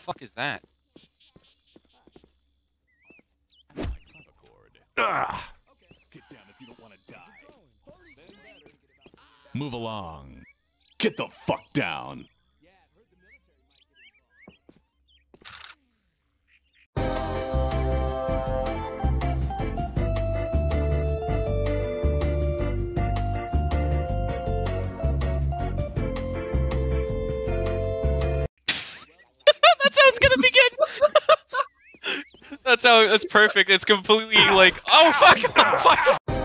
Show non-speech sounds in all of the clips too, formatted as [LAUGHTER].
fuck is that? Ugh. Get down if you don't want to die. Move along. Get the fuck down. That's how. That's perfect. It's completely like, oh fuck, oh, [LAUGHS] fuck.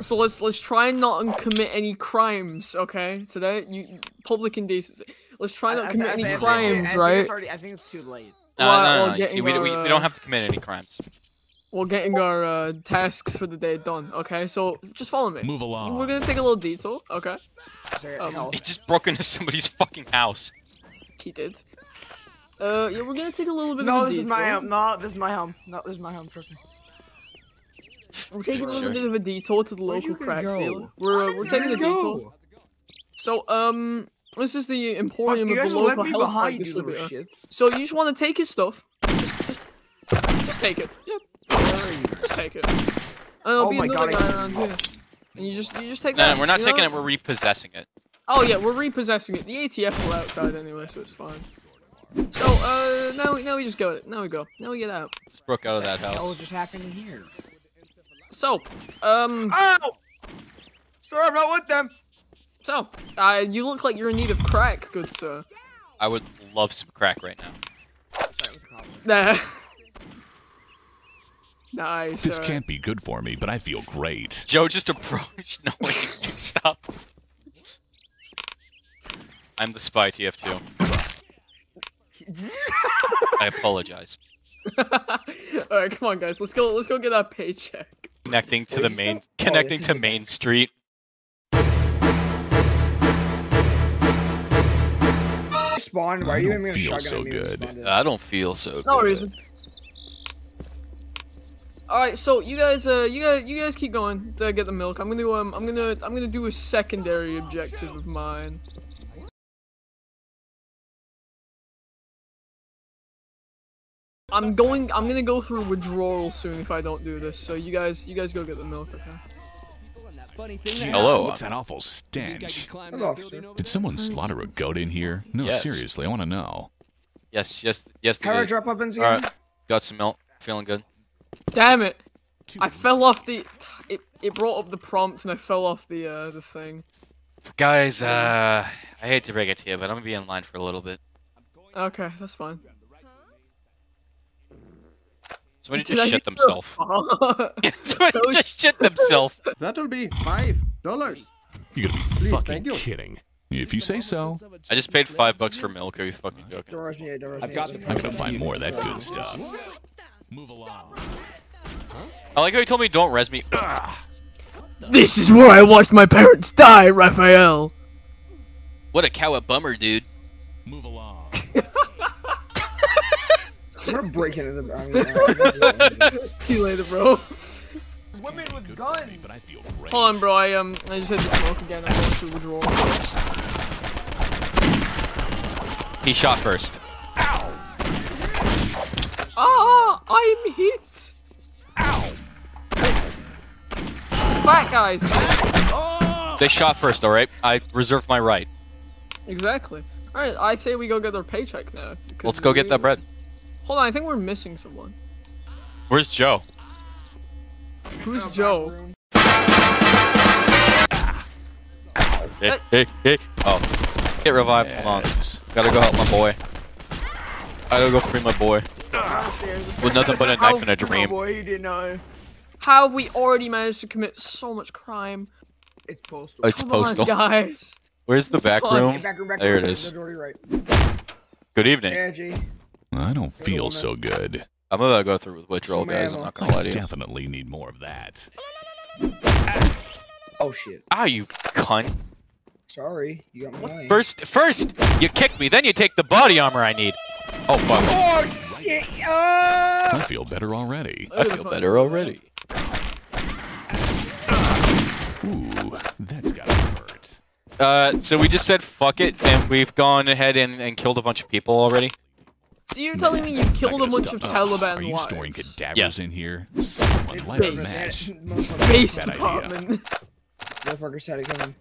So let's let's try and not commit any crimes, okay? Today, you public indecency. Let's try not to commit any crimes, right? Already, I think it's too late. No, While- no, no, no. See, we, we, our, we don't uh, have to commit any crimes. We're getting our uh, tasks for the day done, okay? So just follow me. Move along. We're gonna take a little detour, okay? Um, hell. He just broke into somebody's fucking house. He did. Uh, yeah, we're gonna take a little bit of No, a this is detour. my home. No, this is my home. No, this is my home. Trust me. We're taking a little Sure. bit of a detour to the Where'd local crack go? dealer. We're uh, we're taking a detour. go? So um, this is the emporium you of the local me health behind, pack you distributor. So you just want to take his stuff. Just, just, just take it. Yep. Just take it. And there'll Oh be my another God, guy I- around here. And you just you just take No, that. no, we're not taking know? it. We're repossessing it. Oh yeah, we're repossessing it. The ATF were outside anyway, so it's fine. So uh, now we now we just go. Now we go. Now we get out. Just broke out of that house. What house. just happened here? So um, Oh! Sorry, I'm not with them. so uh, you look like you're in need of crack, good sir. I would love some crack right now. Sorry, with the cops. Nah. nice. This alright. can't be good for me, but I feel great. Joe just approached. [LAUGHS] No way. Stop. I'm the spy TF2. [LAUGHS] I apologize. [LAUGHS] Alright, come on, guys. Let's go. Let's go get that paycheck. Connecting to Wait, the main, stop. Oh, connecting this to is the Main Street. Spawn, why are you don't aiming feel so me good. I don't feel so good. No good. reason. All right, so you guys, uh, you guys, you guys keep going to get the milk. I'm gonna, um, I'm gonna, I'm gonna do a secondary objective of mine. I'm going, I'm gonna go through withdrawal soon if I don't do this. So you guys, you guys go get the milk, okay? Hello. What's that awful stench? Hello, officer. Did someone slaughter a goat in here? No, Yes. seriously, I want to know. Yes, yes, yes. How do I they did. drop weapons All again? right, got some milk. Feeling good. Damn it! I fell off the. It, it brought up the prompt and I fell off the, uh, the thing. Guys, uh, I hate to break it to you, but I'm gonna be in line for a little bit. Okay, that's fine. Somebody Did just I shit hear- themselves. Somebody Those- just shit themselves. [LAUGHS] That'll be five dollars. You gotta be Please, fucking you. kidding. If you say so, I just paid five bucks for milk. Are you fucking joking? Don't rush me, don't rush I've got the I'm gonna find more of that good stuff. Move along. I like how he told me don't res me. This is where I watched my parents die, Raphael. What a cow a bummer, dude. Move along. [LAUGHS] I'm gonna break into the. I mean, [LAUGHS] See you later, bro. Women with Good for me, guns. but I feel great. Hold on, bro. I um, I just had to smoke again. I'm going through withdrawal. He shot first. Ow! Ah, I'm hit. Ow. Fat guys. They shot first, all right. I reserved my right. Exactly. All right, I say we go get our paycheck now. Let's go get that bread. Hold on, I think we're missing someone. Where's Joe? Who's Joe? Hey, hey, hey. Oh, get revived. Hold on. Gotta go help my boy. I Gotta go free my boy. With nothing but a How- knife and a Oh dream. boy, you didn't know. How have we already managed to commit so much crime? It's postal. It's Come postal. on, guys. Where's the back room? Back room, back There it is. the door to your right. Good evening. Yeah, G. I don't feel so good. I'm about to go through with withdrawal, Some guys. I'm not gonna lie to you. definitely need more of that. [LAUGHS] Oh shit. Ah, you cunt. Sorry, you got my. First, first, you kick me, then you take the body armor I need. Oh fuck. Oh shit! Uh... I feel better already. I feel better already. Ooh, that's gotta hurt. Uh, so we just said fuck it, and we've gone ahead and, and killed a bunch of people already. So you're telling me you've killed a bunch of Taliban Are you wives? storing cadavers Yeah. in here? Someone It's light a match. Base department. Motherfuckers had it coming.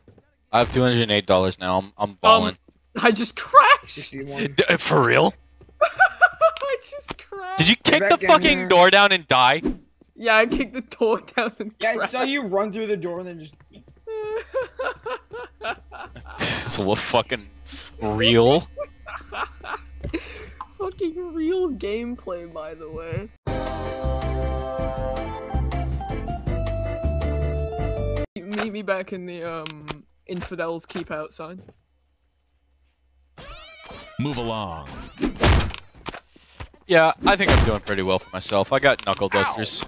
I have two hundred and eight dollars now. I'm I'm balling. I just crashed. 61. D- uh, for real? [LAUGHS] I just crashed. Did you kick back the fucking there. door down and die? Yeah, I kicked the door down and Yeah, I saw you run through the door and then just. [LAUGHS] [LAUGHS] This is fucking real. Fucking real gameplay, by the way. Meet me back in the um infidels keep outside. Move along. Yeah, I think I'm doing pretty well for myself. I got knuckle dusters.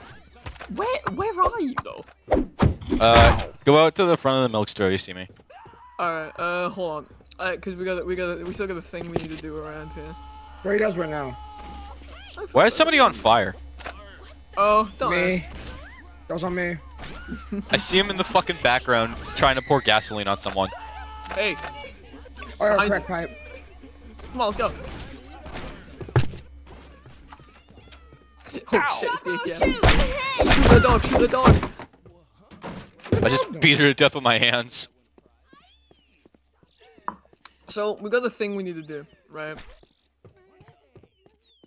Where where are you though? Uh, go out to the front of the milk store. You see me? All right, uh, hold on. Alright, cause we got we got we still got a thing we need to do around here. Where are you guys right now? Why is somebody on fire? Oh, don't Me. ask. That was on me. I see him in the fucking background trying to pour gasoline on someone. Hey, Oh, yeah, I- crack pipe. come on, let's go. Oh shit, it's the ATM. Shoot the dog, shoot the dog. I just beat her to death with my hands. So we got the thing we need to do, right?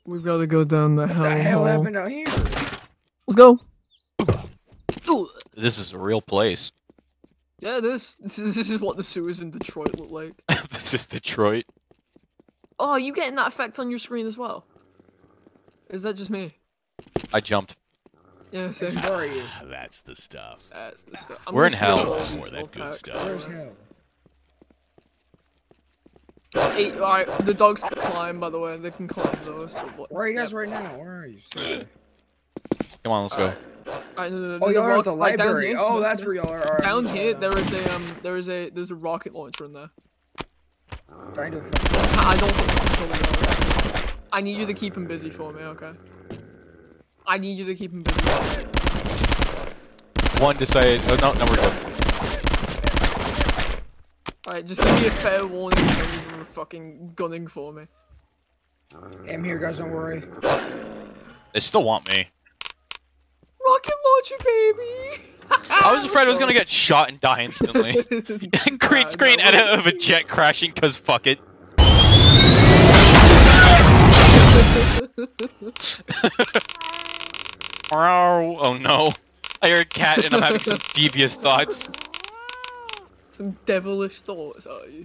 We've got to go down the hell. What the hell happened out here? Let's go. Ooh. This is a real place. Yeah, this this [LAUGHS] is, this is what the sewers in Detroit look like. [LAUGHS] this is Detroit. Oh, are you getting that effect on your screen as well? Is that just me? I jumped. Yeah, same. Where are you? [SIGHS] That's the stuff. That's the stuff. I'm We're in hell. More that good stuff. Where's hell? Eight, alright, the dogs can climb, by the way. They can climb those. So? Where are you guys Yep. right now? Where are you? sir? Come on, let's go. Alright, no, no, no, Oh, y'all are at rock- the like, library. here- Oh, that's where y'all are. Alright, Down I'm here, there is a um, there is a there's a rocket launcher in there. uh, trying to I don't think I'm controlling. I need you to keep him busy for me, okay? I need you to keep him busy. One decided. Oh no, no, we're good. Alright, just give me a fair warning if any of them are fucking gunning for me. I'm here, guys. Don't worry. They still want me. Rocket launcher, baby! I was afraid I was gonna get shot and die instantly. [LAUGHS] [LAUGHS] Green Uh, screen no, edit of a jet crashing cause fuck it. [LAUGHS] oh, no. I heard cat and I'm having some devious thoughts. Some devilish thoughts, are you?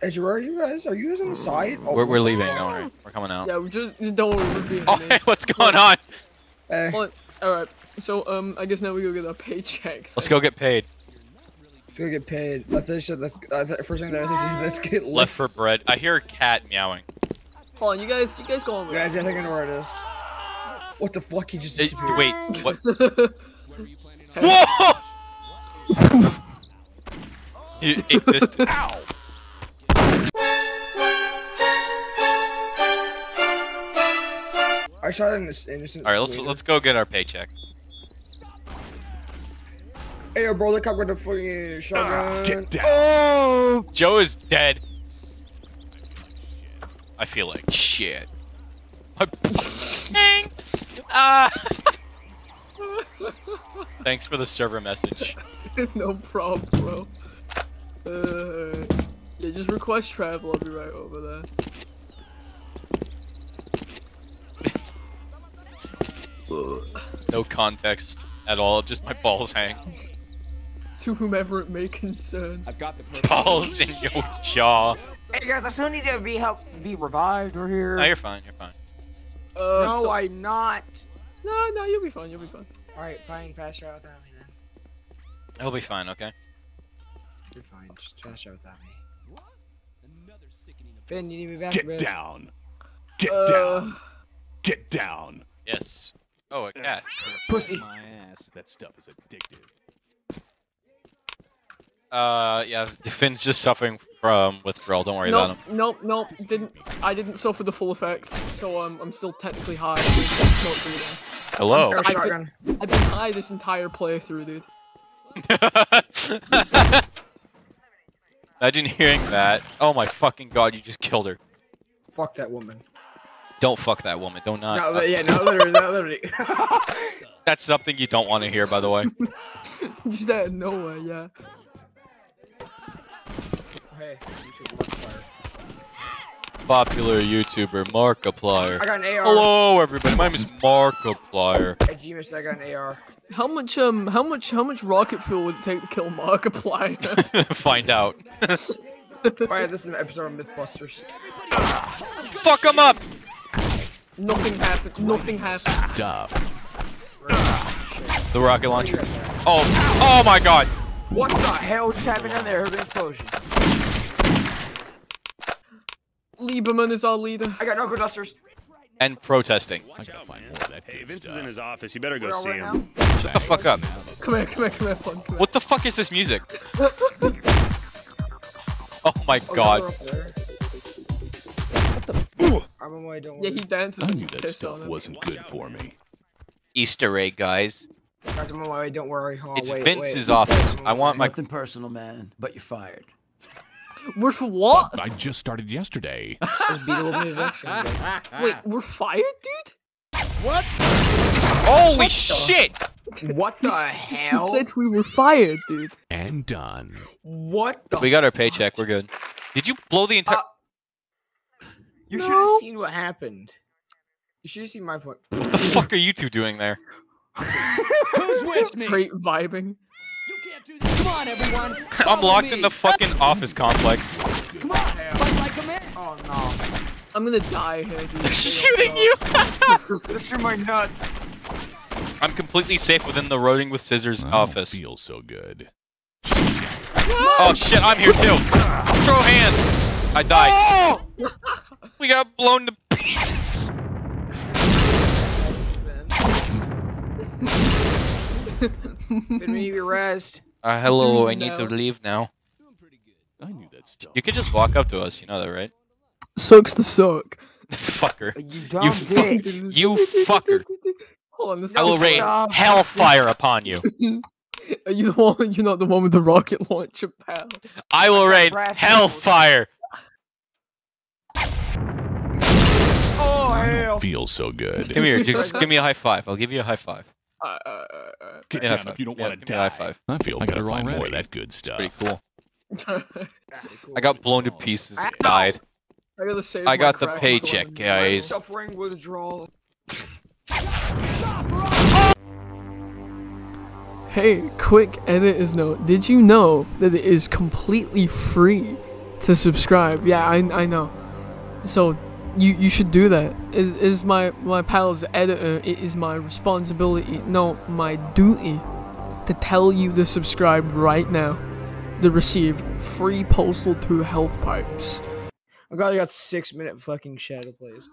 Hey, where are you guys? Are you guys on the side? Oh, We're, we're leaving, don't worry. We're coming out. Yeah, we just don't worry, we're being Oh, hey, [LAUGHS] what's going on? Hey, Alright, alright. So, um, I guess now we go get our paycheck. Let's go get paid. let's go get paid. I thought you said let's. I thought, first thing that I let's get Left left. for bread. I hear a cat meowing. Hold on, you guys, you guys go on with Guys, I think I know where it is. What the fuck? He just Eh, disappeared. wait, what? [LAUGHS] it. Whoa! [LAUGHS] It existence. I shot in this innocent. All right, let's waiter. let's go get our paycheck. Hey, yo, bro, they come with the fucking shotgun. Get down. Oh, Joe is dead. I feel like shit. My [LAUGHS] Dang. Ah. [LAUGHS] Thanks for the server message. [LAUGHS] no problem, bro. Uh, yeah, just request travel. I'll be right over there. No context at all. Just my balls hang. To whomever it may concern. I've got the Balls [LAUGHS] in your jaw. Hey guys, I still need to be help be revived. We're here. No, you're fine. You're fine. Uh, no, so- I'm not. no, no, you'll be fine. You'll be fine. Alright, fine, fast out without me then. It'll be fine. Okay. You're fine, just fast out without me. Finn, you need me back, Get man. down. Get Uh, down. Get down. Yes. Oh, a cat. Pussy. My ass. That stuff is addictive. Uh, yeah. Finn's just suffering from withdrawal. Don't worry nope, about him. nope, nope. Didn't I didn't suffer the full effects, so um, I'm still technically high. Hello. I put- shotgun. I've been high this entire playthrough, dude. [LAUGHS] [LAUGHS] Imagine hearing that. Oh my fucking god, you just killed her. Fuck that woman. Don't fuck that woman. Don't not. No, uh, yeah, no, literally, no, literally. [LAUGHS] that's something you don't want to hear, by the way. [LAUGHS] Just out of nowhere, yeah. hey, you should watch fire. Popular YouTuber Markiplier. I got an AR. Hello, everybody. My name is Markiplier. Hey, Genius, I got an AR. How much um how much how much rocket fuel would it take to kill Markiplier? [LAUGHS] Find out. [LAUGHS] Fire, this is an episode of Mythbusters. Fuck him up. Nothing happened. Nothing happened. Stuff. The rocket launcher. What do you guys have? Oh, oh my god. What the hell just happened in there? Heard an explosion. Lieberman is our leader. I got knuckle dusters. And protesting. I gotta find more of that Hey, good Vince is in his office. You better go We're see right him. now. Shut the fuck up. Come here, come here, come here, fun. Come here. What the fuck is this music? [LAUGHS] Oh my Oh, god. you're up there. I'm my way, don't Yeah, he dances I knew that stuff wasn't good for me. Easter egg, guys. Guys, I'm on my way, don't worry. Oh, It's wait, Vince's wait. office. I'm on I my want my. Nothing personal, man, but you're fired. We're for what? I just started yesterday. [LAUGHS] Just beat a little bit of death. and go. Wait, we're fired, dude? What? Holy shit! What the [LAUGHS] You hell? said we were fired, dude. and done. What the? We got our paycheck. We're good. Did you blow the entire? Uh, You should have seen what happened. You should have seen my point. What the fuck are you two doing there? [LAUGHS] Who's with me? Great vibing. You can't do this. Come on, everyone. [LAUGHS] I'm locked me. in the fucking office complex. Come on, fight like a man. Oh no. I'm gonna die here, dude. [LAUGHS] They're shooting you. [LAUGHS] They're shooting my nuts. I'm completely safe within the Running with Scissors I don't office. feel so good. Oh shit! I'm here too. Throw hands. I died. Oh! We got blown to pieces. Did we need rest? Uh, hello. I Dude, need to leave now. I knew that stuff. You could just walk up to us. You know that, right? Sucks the suck. [LAUGHS] Fucker. You dumb You bitch. You fucker. Hold on, this I will rain hellfire upon you. [LAUGHS] Are you the one? You're not the one with the rocket launcher, pal. I will rain hellfire. Oh I hell. don't feel so good. Come here. Just [LAUGHS] give me a high five. I'll give you a high five. Uh, uh, uh. Get Give me a high down if you don't Yeah, want to give high die. five. I feel I gotta better find more of that good stuff. Pretty cool. I [LAUGHS] I got blown to pieces. Ow. Died. gotta save I got the paycheck, guys. Suffering withdrawal. Hey, quick editor's note. Did you know that it is completely free to subscribe? Yeah, I, I know. So you you should do that. Is is my my pal's editor? It is my responsibility, no, my duty, to tell you to subscribe right now. To receive free postal two health pipes. I'm glad I got six minute fucking shadow plays.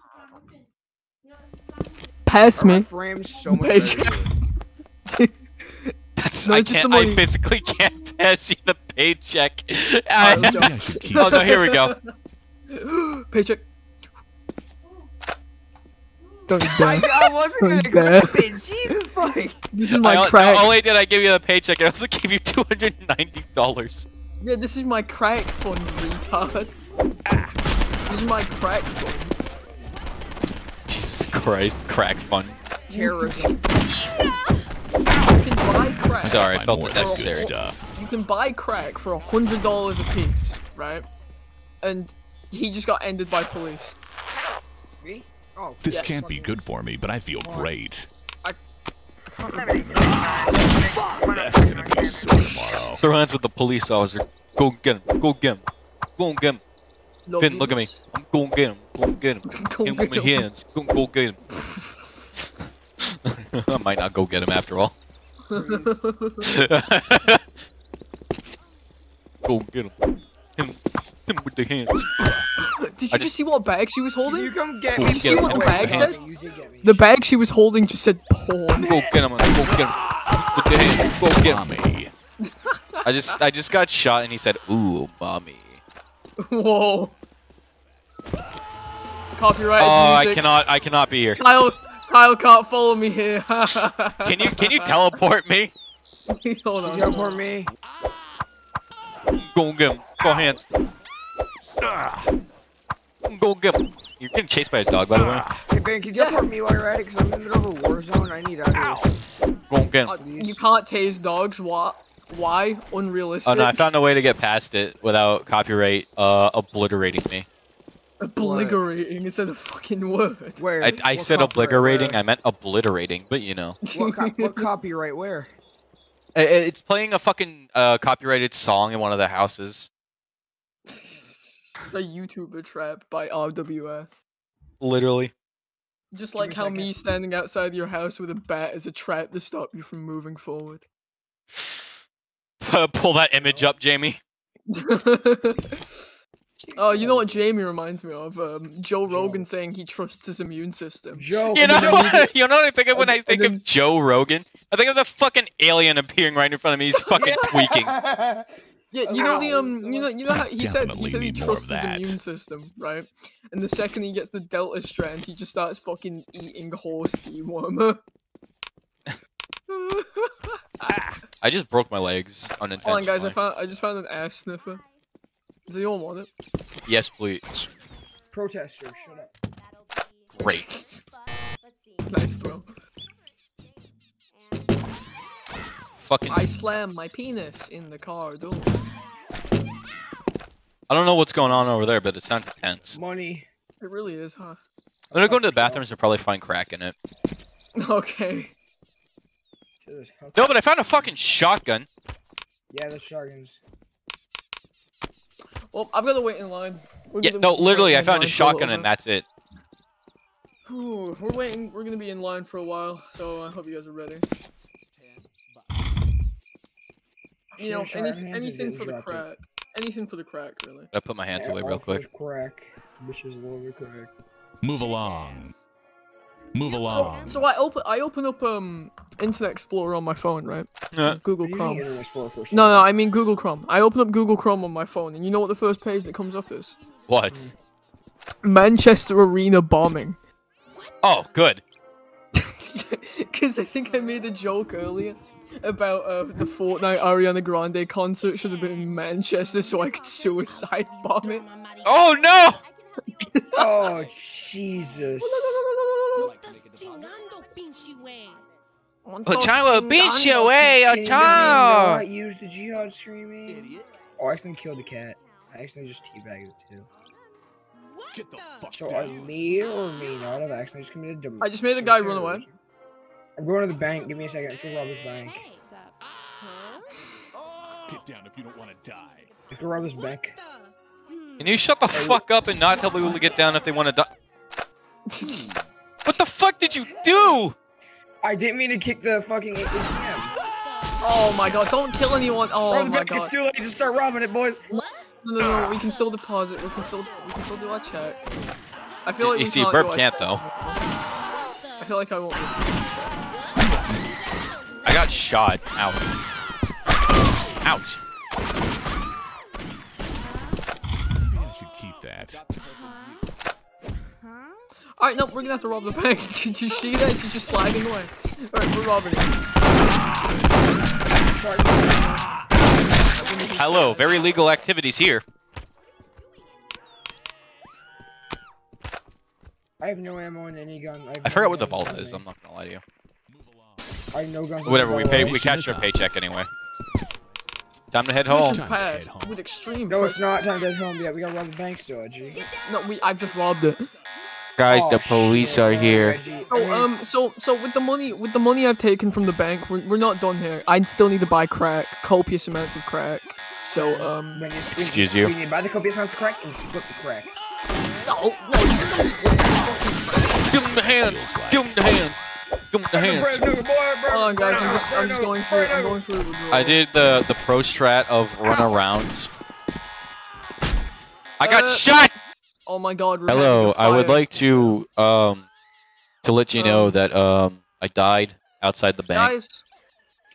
Pass My me. frame's so much [LAUGHS] That's No, I just the can't. money. I physically can't pass you the paycheck. Alright, I- let's go. Maybe I oh no! Here we go. [GASPS] Paycheck. Don't [LAUGHS] you I, dare. I wasn't gonna Like it. Jesus fuck. [LAUGHS] This is I, my not only did I give you the paycheck, I also [LAUGHS] gave you two hundred ninety dollars. Yeah, this is my crack fund, retard. This is my crack fund. Jesus Christ, crack fun. Terrorism. You can buy crack. Sorry, I felt more it of that good necessary. stuff. You can buy crack for a hundred dollars a piece, right? And he just got ended by police. Me? Oh. This Yeah, can't be fucking- good for me, but I feel great. I can't. That's gonna be sore tomorrow. Throw hands with the police officer. Go get him. Go get him. Go get him. No Finn, look at me. I'm going to get him. Go get him. Go Get him with my hands. Go, go get him. [LAUGHS] I might not go get him after all. [LAUGHS] go get him. Him, him with the hands. Did I you just- see what bag she was Can holding? you come get Go me? get see what the bag says? You did get me. The bag she was holding just said porn. Go get him. Go get him. With the hands. Go get him. Mommy. I just, I just got shot and he said, "Ooh, mommy." Whoa. Copyright Oh, I cannot, I cannot be here. Kyle, Kyle can't follow me here. [LAUGHS] Can you, can you teleport me? Hold on. go for me. Go get him. Go hands. Ah. Go get him. You're getting chased by a dog, by the way. Hey, Ben, can you Yeah. report me while you're at it? Because I'm in the middle of a war zone. I need others. Go get Uh, him. you can't tase dogs. Why? Why? Unrealistic. Oh no, I found a way to get past it without copyright uh, obliterating me. Obliterating is that a fucking word? Where? I, I said copyright obliterating, where? I meant obliterating, but you know. What, co- what copyright where? I- I- It's playing a fucking uh, copyrighted song in one of the houses. It's a YouTuber trap by RWS. Literally. Just Give me like how second. me standing outside your house with a bat is a trap to stop you from moving forward. [LAUGHS] Pull that image up, Jamie. [LAUGHS] oh, you know what Jamie reminds me of? Um, Joe Joe. Rogan saying he trusts his immune system. Joe. You know, what, [LAUGHS] you know what I think of when I think then- of Joe Rogan? I think of the fucking alien appearing right in front of me. He's fucking tweaking. Yeah, you know the um, you know, you know how he said he Definitely said he need more of trusts his that. immune system, right? And the second he gets the Delta strand, he just starts fucking eating horse dewormer. [LAUGHS] I just broke my legs Hold on, unintentionally. guys, I found I just found an ass sniffer. Does anyone want it? Yes, please. Protester, shut up. Great. Nice throw. Fucking. I slammed my penis in the car door. I don't know what's going on over there, but it sounds intense. Money. It really is, huh? I'm gonna go into the for sale. bathrooms and probably find crack in it. [LAUGHS] Okay. No, but I found a fucking shotgun. Yeah, the shotguns. Well, I've got to wait in line. We're Yeah, no, literally, I found a shotgun and that's it. bit. Ooh, We're waiting. We're gonna be in line for a while, so I hope you guys are ready. You know, Share any, anything for the drop it. crack. Anything for the crack, really. I put my hands Yeah, away real quick. Crack. Bitches love the crack. Move along. Move So, along. so I open I open up um Internet Explorer on my phone, right? Yeah. Google Chrome. Internet Explorer first. No, no, I mean Google Chrome. I open up Google Chrome on my phone, and you know what the first page that comes up is? What? Manchester Arena bombing. Oh, good. [LAUGHS] Because I think I made a joke earlier about uh, the Fortnite Ariana Grande concert should have been in Manchester so I could suicide bomb it. Oh no! [LAUGHS] Oh, Jesus. Pachanga beats you away, Can you Otawa! use the jihad screaming? Oh, I accidentally killed the cat. I accidentally just teabagged it too. Get the fuck So are down. me or me not have accidentally just committed I just made a some guy run away. Terrorism? I'm going to the bank. Give me a second. Let's go rob this bank. Get down if you don't want to die. Let's go rob this bank. Can you shut the fuck up and not tell people to get down if they want to die? Hmm. What the fuck did you do? I didn't mean to kick the fucking ATM. Oh my god, don't kill anyone. Oh rob the my bank. god. It's too late. Just start robbing it, boys. No, no, no, we can still deposit. We can still, we can still do our check. I feel like You we see, can't Burp do can't though. I feel like I won't. Got shot. Ouch. Ouch. Maybe I should keep that. All right, no, we're gonna have to rob the bank. [LAUGHS] Did you see that? She's just sliding away. All right, we're robbing it. Hello, very legal activities here. I have no ammo in any gun. I, have I no forgot what the guns vault is. I'm not gonna lie to you. Move along. I have no guns. Whatever, we pay. We catch our paycheck anyway. Time to head home. Time to head passed home. with extreme. No, it's not time to get home yet. We gotta rob the bank still, G. No, we. I've just robbed it. Guys, Oh, the police shit, are here. Reggie. I So um, so so with the money, with the money I've taken from the bank, we're, we're not done here. I still need to buy crack, copious amounts of crack. So um, when you, when Excuse you. you. We need to buy the copious amounts of crack and split the crack. no, no, you can go split this fucking crack. Give him the hand. Give him the hand. Give him the hand. Brand new, boy, brand- Hold on, guys. I'm just, I'm just going through. brand I'm going through. the I did the the pro strat of runarounds. I got Uh, shot. Oh my God. Hello, I would like to um to let you know Um, that um I died outside the bank. Guys,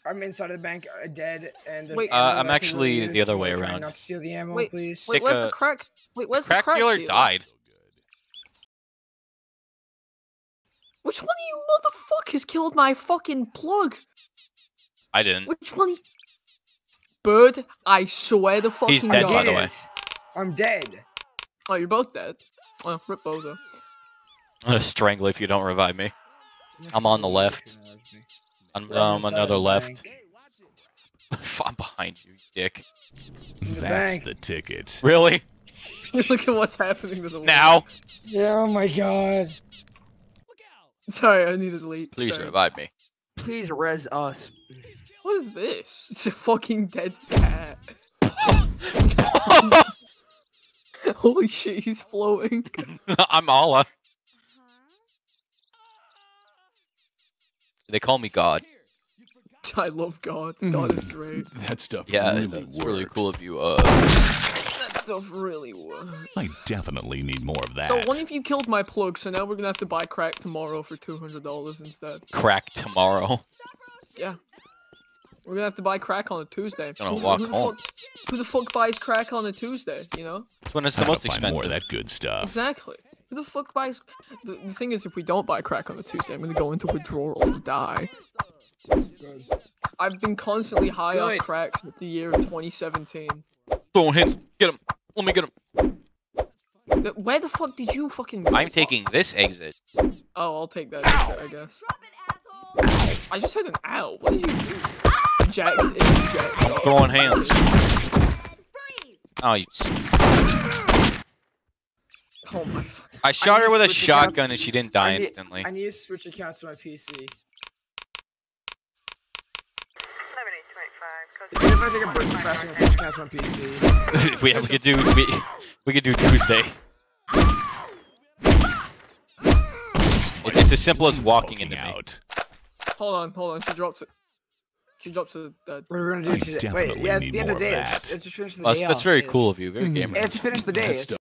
I'm inside of the bank, uh, dead, and Wait. Uh, I'm that I can actually reuse, the other so way try around. Not to steal the ammo, Wait, please. wait, Take where's a- the crack? Wait, where's the Crack the crack dealer dealer? died. Which one of you motherfuckers killed my fucking plug? I didn't. Which one? of you- Bird, I swear to fucking dead, God. by the way. I'm dead. Oh, you're both dead. Oh, rip Bozo. I'm gonna strangle if you don't revive me. I'm on the left. I'm on um, another left. [LAUGHS] I'm behind you, you dick. the That's bank. the ticket. Really? [LAUGHS] Look at what's happening to the world. Now? Yeah, oh my god. [LAUGHS] Sorry, I needed to leap. Please Sorry. revive me. Please res us. What is this? [LAUGHS] It's a fucking dead cat. [LAUGHS] Holy shit, he's floating. I'm Allah. They call me God. I love God. God is great. That stuff Yeah, really it's works. really cool of you. Uh, That stuff really works. I definitely need more of that. So one of you killed my plug, so now we're gonna have to buy crack tomorrow for two hundred dollars instead. crack tomorrow. Yeah. We're gonna have to buy crack on a Tuesday. Gonna Who the- walk who the home. Fuck, who the fuck buys crack on a Tuesday? You know? That's when it's the gotta most find more expensive. of that good stuff. Exactly. Who the fuck buys? The, the thing is, if we don't buy crack on a Tuesday, I'm gonna go into withdrawal and die. I've been constantly high Good. off crack since the year of 2017. Throwing hits. Get him. Let me get him. Th- Where the fuck did you fucking go? I'm taking this exit. Oh, I'll take that, exit, I guess. I just heard an ow. What did you do? Jacked in jacked. Throwing hands. Oh, you. Oh my fuck. I shot her with a switch shotgun and she didn't die I need- instantly. I need to switch accounts to my PC. If I take a break fast, I'm gonna switch accounts to my PC. we, [LAUGHS] we could do we, we could do Tuesday. It- it's as simple as walking smoking into me. out. Hold on, hold on. She drops it. She drops it dead. What are gonna do I today? Wait, yeah, it's the end of the of day. It's, that. it's just finished the That's, day that's off. very cool of you. Very Mhm. gamer. It's finished the day. That It's stuff